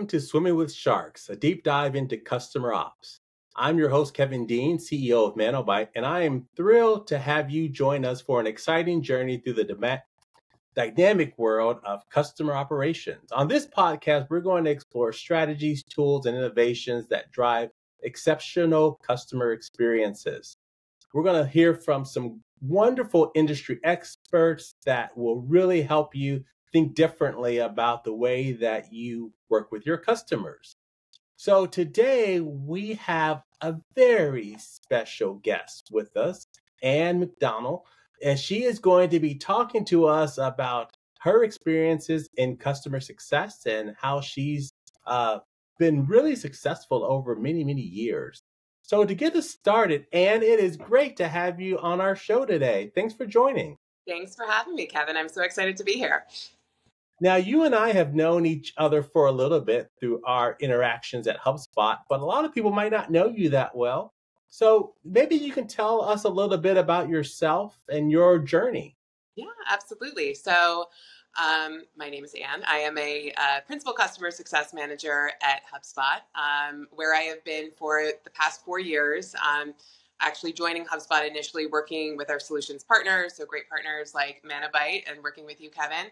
welcome to Swimming with Sharks, a deep dive into customer ops. I'm your host, Kevin Dean, CEO of ManoByte, and I am thrilled to have you join us for an exciting journey through the dynamic world of customer operations. On this podcast, we're going to explore strategies, tools, and innovations that drive exceptional customer experiences. We're going to hear from some wonderful industry experts that will really help you think differently about the way that you work with your customers. So today we have a very special guest with us, Anne McDonnell, and she is going to be talking to us about her experiences in customer success and how she's uh, been really successful over many, many years. So to get us started, Anne, it is great to have you on our show today. Thanks for joining. Thanks for having me, Kevin. I'm so excited to be here. Now, you and I have known each other for a little bit through our interactions at HubSpot, but a lot of people might not know you that well. So maybe you can tell us a little bit about yourself and your journey. Yeah, absolutely. So, um, my name is Anne. I am a uh, principal customer success manager at HubSpot, um, where I have been for the past four years. Um, actually joining HubSpot initially, working with our solutions partners, so great partners like ManoByte and working with you, Kevin.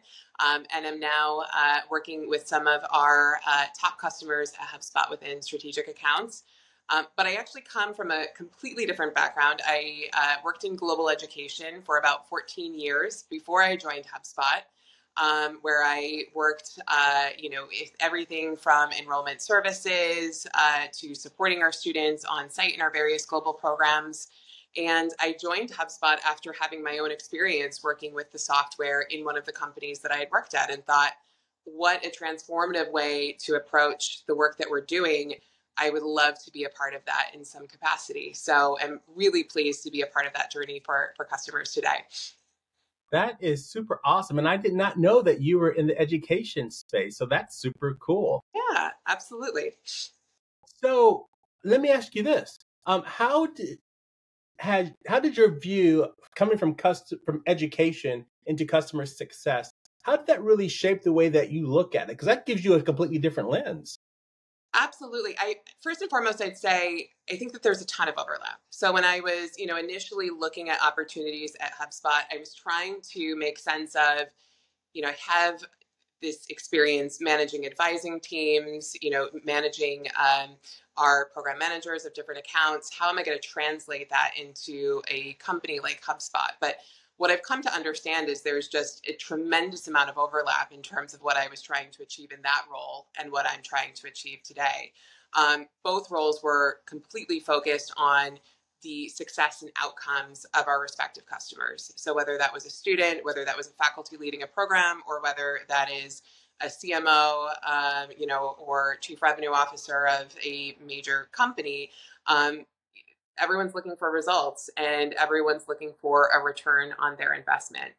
Um, and I'm now uh, working with some of our uh, top customers at HubSpot within strategic accounts. Um, but I actually come from a completely different background. I uh, worked in global education for about 14 years before I joined HubSpot um, where I worked, uh, you know, everything from enrollment services uh, to supporting our students on site in our various global programs. And I joined HubSpot after having my own experience working with the software in one of the companies that I had worked at and thought, what a transformative way to approach the work that we're doing. I would love to be a part of that in some capacity. So I'm really pleased to be a part of that journey for, for customers today. That is super awesome. And I did not know that you were in the education space. So that's super cool. Yeah, absolutely. So let me ask you this. Um, how did had how did your view coming from custom from education into customer success, how did that really shape the way that you look at it? Because that gives you a completely different lens. Absolutely. I first and foremost I'd say I think that there's a ton of overlap. So when I was, you know, initially looking at opportunities at HubSpot, I was trying to make sense of, you know, I have this experience managing advising teams, you know, managing um, our program managers of different accounts. How am I going to translate that into a company like HubSpot? But what I've come to understand is there's just a tremendous amount of overlap in terms of what I was trying to achieve in that role and what I'm trying to achieve today. Um, both roles were completely focused on the success and outcomes of our respective customers. So whether that was a student, whether that was a faculty leading a program, or whether that is a CMO, um, you know, or chief revenue officer of a major company, um, everyone's looking for results and everyone's looking for a return on their investment.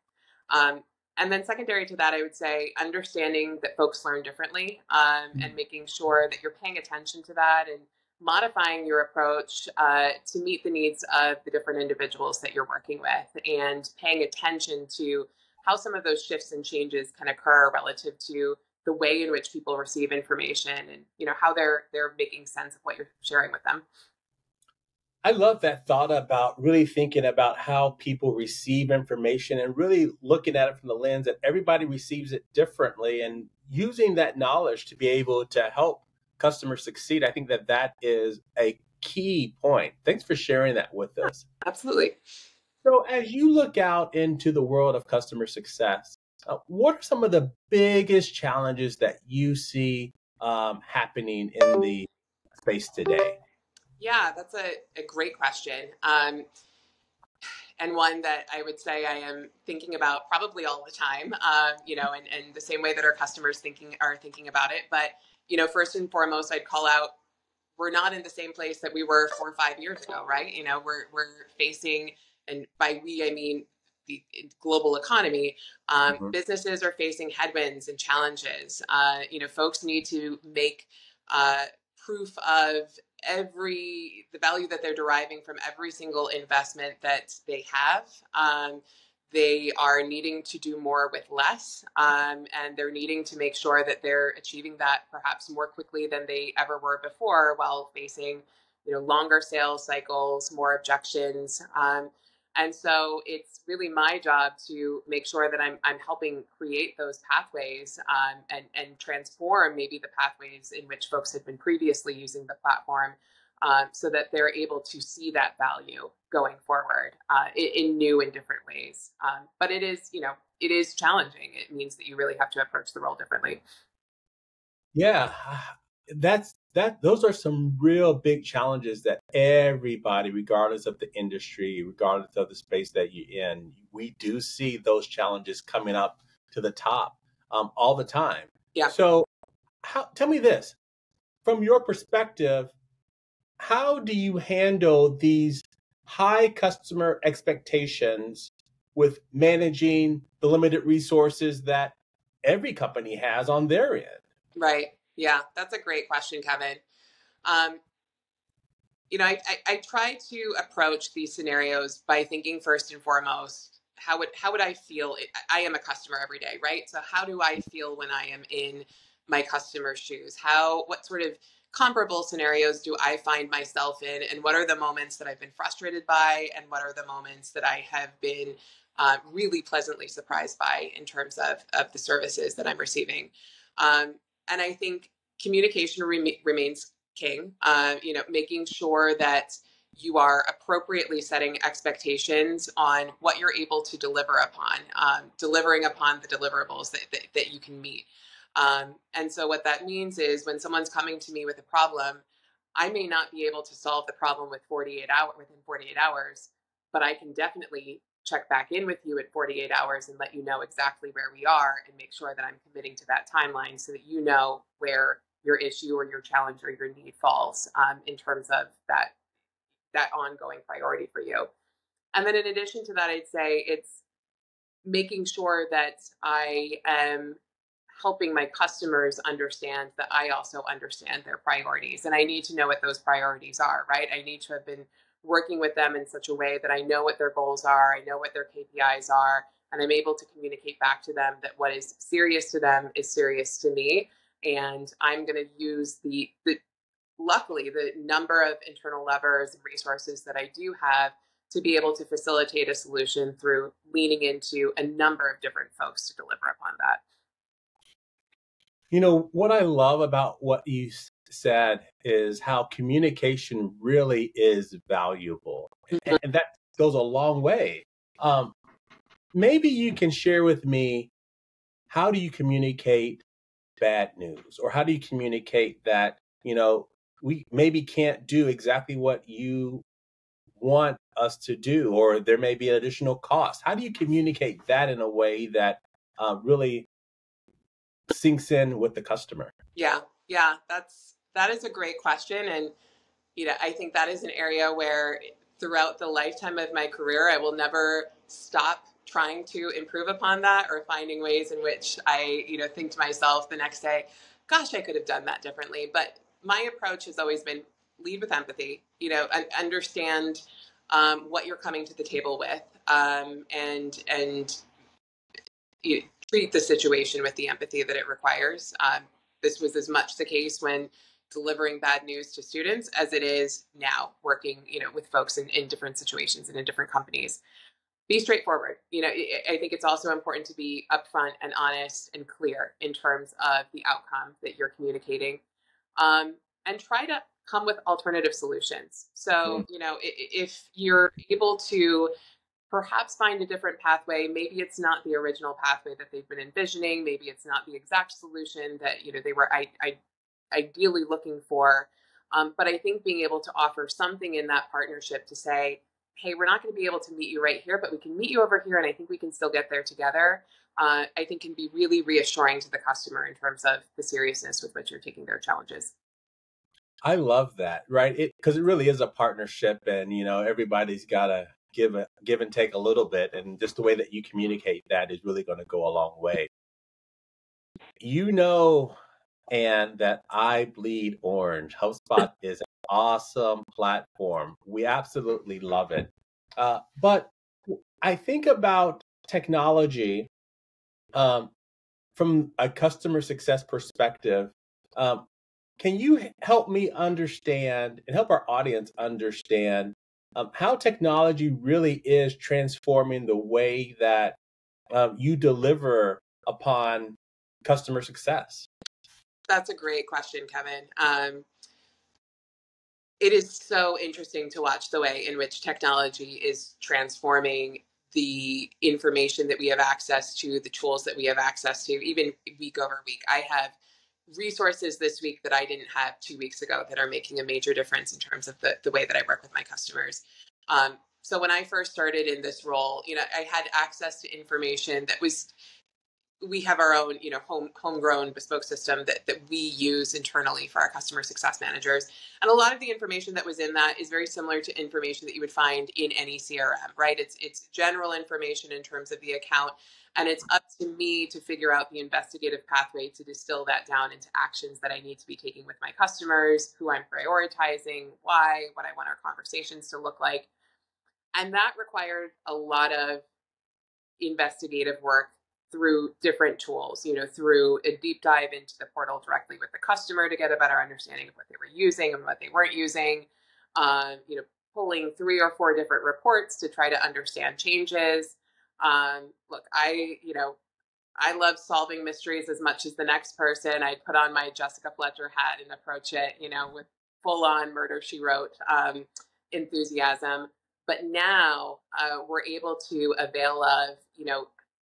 Um, and then secondary to that, I would say understanding that folks learn differently um, and mm-hmm. making sure that you're paying attention to that and modifying your approach uh, to meet the needs of the different individuals that you're working with and paying attention to how some of those shifts and changes can occur relative to the way in which people receive information and you know how they're they're making sense of what you're sharing with them I love that thought about really thinking about how people receive information and really looking at it from the lens that everybody receives it differently and using that knowledge to be able to help customers succeed. I think that that is a key point. Thanks for sharing that with us. Absolutely. So, as you look out into the world of customer success, uh, what are some of the biggest challenges that you see um, happening in the space today? Yeah, that's a, a great question. Um, and one that I would say I am thinking about probably all the time, uh, you know, and, and the same way that our customers thinking are thinking about it. But, you know, first and foremost, I'd call out we're not in the same place that we were four or five years ago, right? You know, we're, we're facing, and by we, I mean the global economy, um, mm-hmm. businesses are facing headwinds and challenges. Uh, you know, folks need to make uh, proof of every the value that they're deriving from every single investment that they have. Um, they are needing to do more with less, um, and they're needing to make sure that they're achieving that perhaps more quickly than they ever were before, while facing you know longer sales cycles, more objections. Um, and so it's really my job to make sure that I'm, I'm helping create those pathways um, and, and transform maybe the pathways in which folks had been previously using the platform um, so that they're able to see that value going forward uh, in, in, new and different ways. Um, but it is, you know, it is challenging. It means that you really have to approach the role differently. Yeah, that's that. Those are some real big challenges that everybody, regardless of the industry, regardless of the space that you're in, we do see those challenges coming up to the top um, all the time. Yeah. So, how? Tell me this, from your perspective how do you handle these high customer expectations with managing the limited resources that every company has on their end? Right. Yeah, that's a great question, Kevin. Um, you know, I, I, I, try to approach these scenarios by thinking first and foremost, how would how would I feel? I am a customer every day, right? So how do I feel when I am in my customer's shoes? How what sort of comparable scenarios do I find myself in, and what are the moments that I've been frustrated by, and what are the moments that I have been uh, really pleasantly surprised by in terms of, of the services that I'm receiving. Um, and I think communication remains king. Uh, you know, making sure that you are appropriately setting expectations on what you're able to deliver upon, um, delivering upon the deliverables that, that, that you can meet. Um, and so what that means is when someone's coming to me with a problem, I may not be able to solve the problem with 48 hour within 48 hours, but I can definitely check back in with you at 48 hours and let you know exactly where we are and make sure that I'm committing to that timeline so that you know where your issue or your challenge or your need falls um, in terms of that that ongoing priority for you. And then in addition to that, I'd say it's making sure that I am helping my customers understand that I also understand their priorities. And I need to know what those priorities are, right? I need to have been working with them in such a way that I know what their goals are, I know what their KPIs are, and I'm able to communicate back to them that what is serious to them is serious to me. And I'm going to use the, the, luckily, the number of internal levers and resources that I do have to be able to facilitate a solution through leaning into a number of different folks to deliver upon that. You know, what I love about what you said is how communication really is valuable. Mm-hmm. And, that goes a long way. Um, maybe you can share with me how do you communicate bad news or how do you communicate that, you know, we maybe can't do exactly what you want us to do, or there may be an additional cost. How do you communicate that in a way that uh, really sinks in with the customer? Yeah, yeah, that's that is a great question, and you know, I think that is an area where throughout the lifetime of my career, I will never stop trying to improve upon that or finding ways in which I, you know, think to myself the next day, gosh, I could have done that differently. But my approach has always been lead with empathy, you know, and understand um, what you're coming to the table with, um, and and you, treat the situation with the empathy that it requires. Um, this was as much the case when delivering bad news to students as it is now working, you know, with folks in, in different situations and in different companies. Be straightforward. You know, I think it's also important to be upfront and honest and clear in terms of the outcome that you're communicating, um, and try to come with alternative solutions. So, mm-hmm. you know, if you're able to perhaps find a different pathway. Maybe it's not the original pathway that they've been envisioning. Maybe it's not the exact solution that you know they were I, I, ideally looking for. Um, but I think being able to offer something in that partnership to say, "Hey, we're not going to be able to meet you right here, but we can meet you over here, and I think we can still get there together." Uh, I think can be really reassuring to the customer in terms of the seriousness with which you're taking their challenges. I love that, right? It because it really is a partnership, and you know everybody's got to give a, give and take a little bit, and just the way that you communicate that is really going to go a long way. You know, and that I bleed orange. HubSpot is an awesome platform. We absolutely love it. Uh, but I think about technology um, from a customer success perspective. Um, can you help me understand and help our audience understand um, how technology really is transforming the way that um, you deliver upon customer success? That's a great question, Kevin. Um, it is so interesting to watch the way in which technology is transforming the information that we have access to, the tools that we have access to, even week over week. I have resources this week that I didn't have two weeks ago that are making a major difference in terms of the, the way that I work with my customers. Um, so when I first started in this role, you know, I had access to information that was we have our own, you know, home homegrown bespoke system that, that we use internally for our customer success managers. And a lot of the information that was in that is very similar to information that you would find in any CRM, right? It's it's general information in terms of the account. And it's up to me to figure out the investigative pathway to distill that down into actions that I need to be taking with my customers, who I'm prioritizing, why, what I want our conversations to look like. And that required a lot of investigative work through different tools, you know, through a deep dive into the portal directly with the customer to get a better understanding of what they were using and what they weren't using, um, you know, pulling three or four different reports to try to understand changes. Um, look, I, you know, I love solving mysteries as much as the next person. I'd put on my Jessica Fletcher hat and approach it, you know, with full on murder she wrote um, enthusiasm. But now uh, we're able to avail of, you know,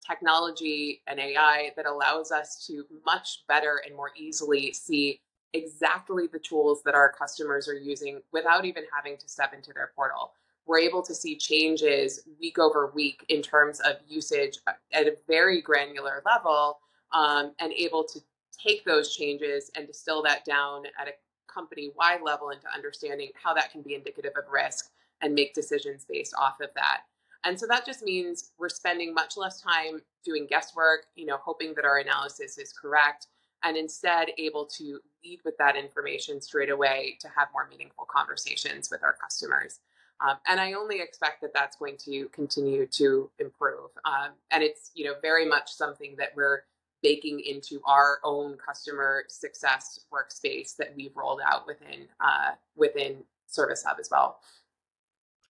technology and AI that allows us to much better and more easily see exactly the tools that our customers are using without even having to step into their portal. We're able to see changes week over week in terms of usage at a very granular level um, and able to take those changes and distill that down at a company wide level into understanding how that can be indicative of risk and make decisions based off of that. And so that just means we're spending much less time doing guesswork, you know, hoping that our analysis is correct, and instead able to lead with that information straight away to have more meaningful conversations with our customers. Um, and I only expect that that's going to continue to improve. Um, and it's, you know, very much something that we're baking into our own customer success workspace that we've rolled out within uh, within Service Hub as well.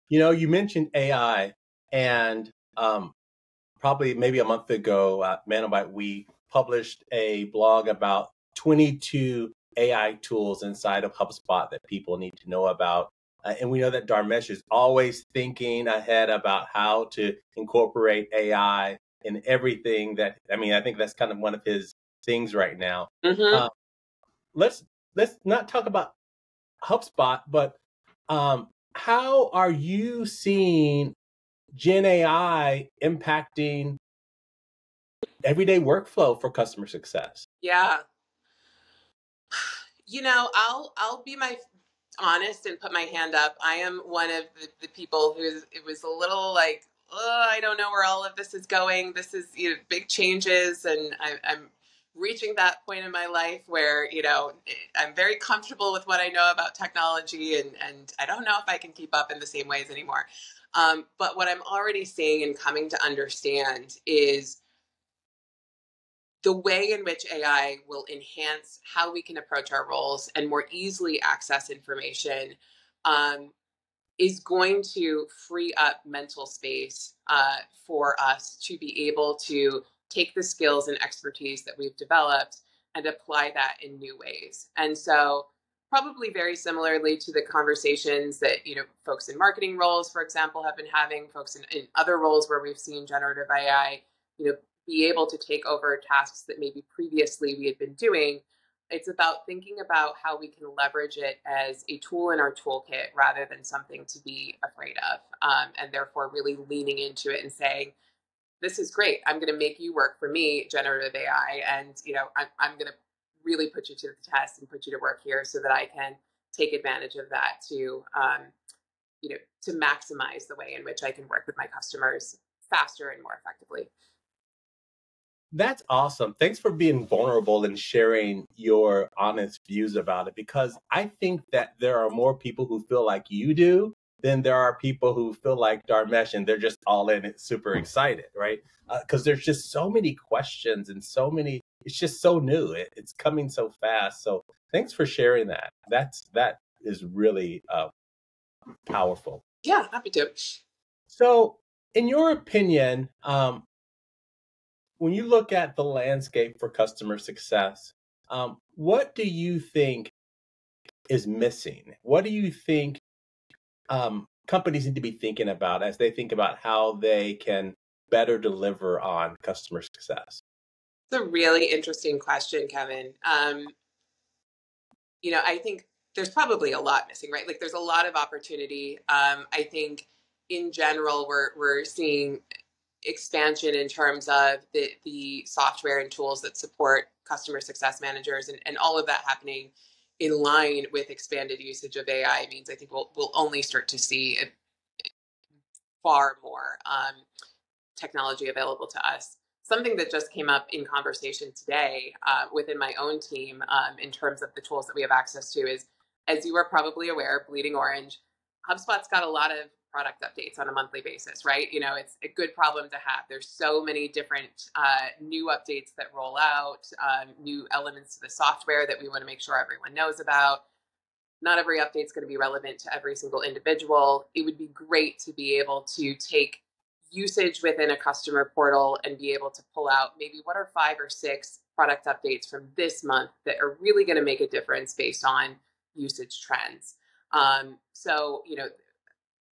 You know, you mentioned AI, and um, probably maybe a month ago at ManoByte, we published a blog about 22 AI tools inside of HubSpot that people need to know about. Uh, and we know that Dharmesh is always thinking ahead about how to incorporate AI in everything that, I mean, I think that's kind of one of his things right now. Mm-hmm. Uh, let's, let's not talk about HubSpot, but um, how are you seeing Gen AI impacting everyday workflow for customer success? Yeah. You know, I'll I'll be my honest and put my hand up. I am one of the, the people who it was a little like, oh, I don't know where all of this is going. This is you know, big changes, and I, I'm reaching that point in my life where you know I'm very comfortable with what I know about technology, and and I don't know if I can keep up in the same ways anymore. Um, but what I'm already seeing and coming to understand is the way in which AI will enhance how we can approach our roles and more easily access information um, is going to free up mental space uh, for us to be able to take the skills and expertise that we've developed and apply that in new ways. And so probably very similarly to the conversations that you know folks in marketing roles for example have been having folks in, in, other roles where we've seen generative ai you know be able to take over tasks that maybe previously we had been doing it's about thinking about how we can leverage it as a tool in our toolkit rather than something to be afraid of um, and therefore really leaning into it and saying this is great i'm going to make you work for me generative ai and you know i'm, I'm going to really put you to the test and put you to work here so that I can take advantage of that to, um, you know, to maximize the way in which I can work with my customers faster and more effectively. That's awesome. Thanks for being vulnerable and sharing your honest views about it because I think that there are more people who feel like you do then there are people who feel like Dharmesh and they're just all in it, super excited, right? Because uh, there's just so many questions and so many. It's just so new. It, it's coming so fast. So thanks for sharing that. That's that is really uh, powerful. Yeah, happy to. So, in your opinion, um, when you look at the landscape for customer success, um, what do you think is missing? What do you think um, companies need to be thinking about as they think about how they can better deliver on customer success? It's a really interesting question, Kevin. Um, you know, I think there's probably a lot missing, right? Like, there's a lot of opportunity. Um, I think in general, we're we're seeing expansion in terms of the the software and tools that support customer success managers and, and all of that happening in line with expanded usage of AI means I think we'll we'll only start to see far more um, technology available to us. Something that just came up in conversation today uh, within my own team um, in terms of the tools that we have access to is, as you are probably aware, Bleeding Orange, HubSpot's got a lot of product updates on a monthly basis, right? You know, it's a good problem to have. There's so many different uh, new updates that roll out, um, new elements to the software that we want to make sure everyone knows about. Not every update is going to be relevant to every single individual. It would be great to be able to take usage within a customer portal and be able to pull out maybe what are five or six product updates from this month that are really going to make a difference based on usage trends. Um, so, you know,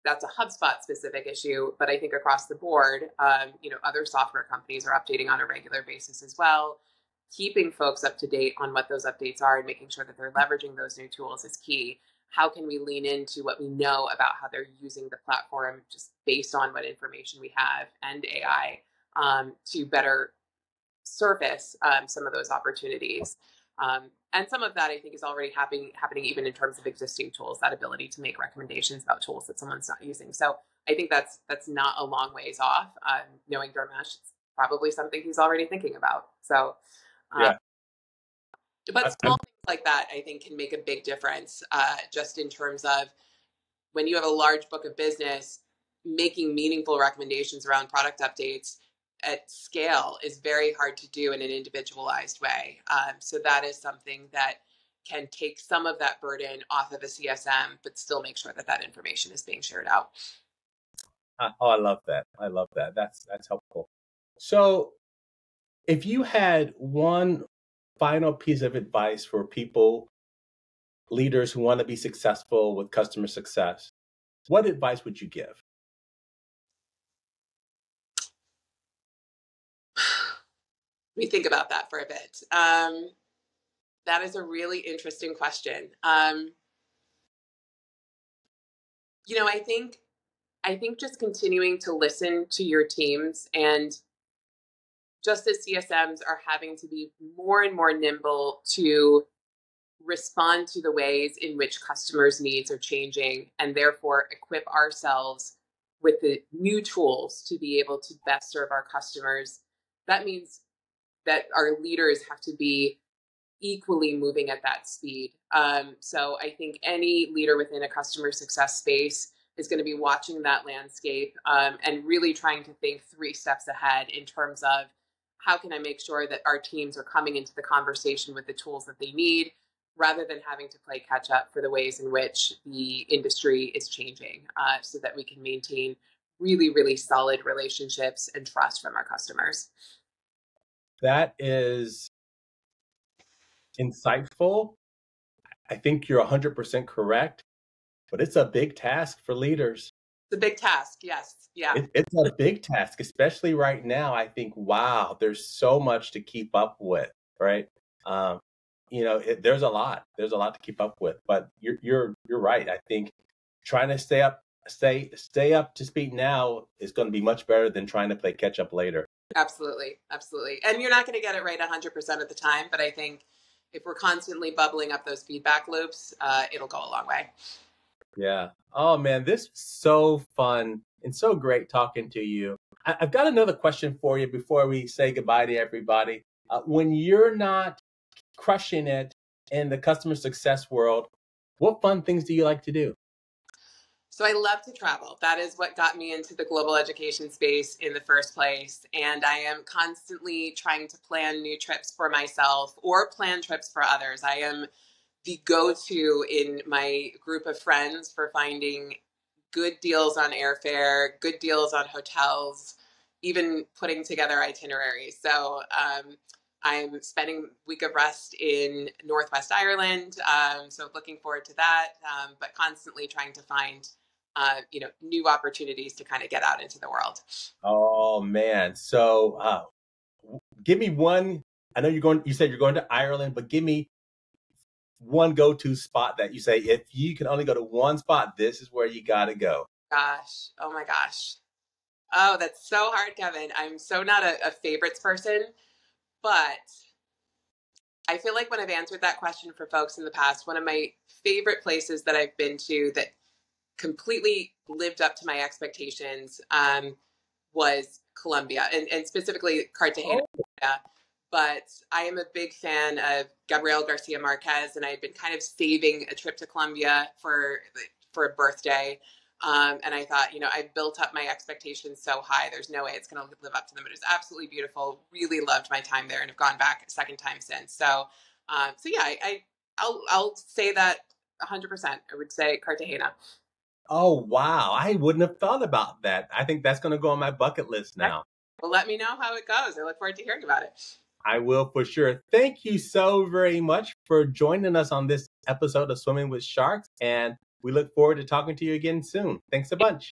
that's a HubSpot specific issue, but I think across the board, um, you know, other software companies are updating on a regular basis as well. Keeping folks up to date on what those updates are and making sure that they're leveraging those new tools is key. How can we lean into what we know about how they're using the platform just based on what information we have and AI um, to better surface um, some of those opportunities? Um, and some of that I think is already happening happening even in terms of existing tools, that ability to make recommendations about tools that someone's not using. So I think that's that's not a long ways off. Um, knowing Dharmesh, it's probably something he's already thinking about. So um, yeah. But small things like that, I think, can make a big difference. Uh, just in terms of when you have a large book of business, making meaningful recommendations around product updates at scale is very hard to do in an individualized way. Um, so that is something that can take some of that burden off of a CSM, but still make sure that that information is being shared out. Uh, oh, I love that. I love that. That's that's helpful. So, if you had one final piece of advice for people, leaders who want to be successful with customer success, what advice would you give? Me think about that for a bit. Um, that is a really interesting question. Um, you know, I think I think just continuing to listen to your teams and just as CSMs are having to be more and more nimble to respond to the ways in which customers' needs are changing and therefore equip ourselves with the new tools to be able to best serve our customers. That means that our leaders have to be equally moving at that speed. Um, so I think any leader within a customer success space is going to be watching that landscape um, and really trying to think three steps ahead in terms of how can I make sure that our teams are coming into the conversation with the tools that they need rather than having to play catch up for the ways in which the industry is changing uh, so that we can maintain really, really solid relationships and trust from our customers that is insightful. I think you're 100% correct, but it's a big task for leaders. It's a big task, yes. Yeah. It, it's a big task, especially right now. I think, wow, there's so much to keep up with, right? Um, you know, it, there's a lot. There's a lot to keep up with, but you're you're you're right. I think trying to stay up stay stay up to speed now is going to be much better than trying to play catch up later. Absolutely. Absolutely. And you're not going to get it right 100% of the time, but I think if we're constantly bubbling up those feedback loops, uh, it'll go a long way. Yeah. Oh, man, this is so fun and so great talking to you. I- have got another question for you before we say goodbye to everybody. Uh, when you're not crushing it in the customer success world, what fun things do you like to do? So I love to travel. That is what got me into the global education space in the first place. And I am constantly trying to plan new trips for myself or plan trips for others. I am the go to in my group of friends for finding good deals on airfare, good deals on hotels, even putting together itineraries. So um, I'm spending week of rest in Northwest Ireland, um, so looking forward to that. Um, but constantly trying to find, uh, you know, new opportunities to kind of get out into the world. Oh man! So, uh, give me one. I know you're going. You said you're going to Ireland, but give me one go-to spot that you say if you can only go to one spot, this is where you got to go. Gosh, oh my gosh, oh that's so hard, Kevin. I'm so not a, a favorites person but I feel like when I've answered that question for folks in the past, one of my favorite places that I've been to that completely lived up to my expectations um, was Colombia and, and specifically Cartagena. Oh. But I am a big fan of Gabriel Garcia Marquez, and I had been kind of saving a trip to Colombia for for a birthday. Um, and I thought, you know, I've built up my expectations so high. There's no way it's going to live up to them. It was absolutely beautiful. Really loved my time there, and have gone back a second time since. So, um, so yeah, I, I will I'll say that 100. percent I would say Cartagena. Oh wow! I wouldn't have thought about that. I think that's going to go on my bucket list now. Well, let me know how it goes. I look forward to hearing about it. I will for sure. Thank you so very much for joining us on this episode of Swimming with Sharks. And we look forward to talking to you again soon. Thanks a bunch.